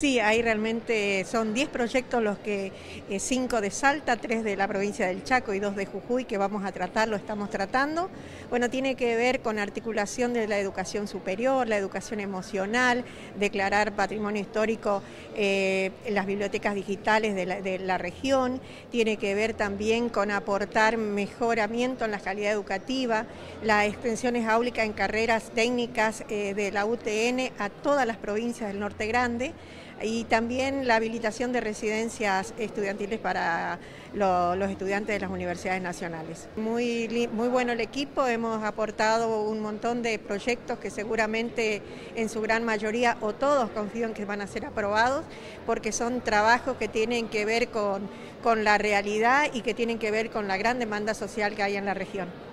Sí, ahí realmente son 10 proyectos los que, 5 eh, de Salta, 3 de la provincia del Chaco y 2 de Jujuy que vamos a tratar, lo estamos tratando. Bueno, tiene que ver con articulación de la educación superior, la educación emocional, declarar patrimonio histórico eh, las bibliotecas digitales de la, de la, región, tiene que ver también con aportar mejoramiento en la calidad educativa, las extensiones áulicas en carreras técnicas eh, de la UTN a todas las provincias del Norte Grande y también la habilitación de residencias estudiantiles para los estudiantes de las universidades nacionales. Muy, muy bueno el equipo, hemos aportado un montón de proyectos que seguramente en su gran mayoría o todos confío en que van a ser aprobados porque son trabajos que tienen que ver con, con la realidad y que tienen que ver con la gran demanda social que hay en la región.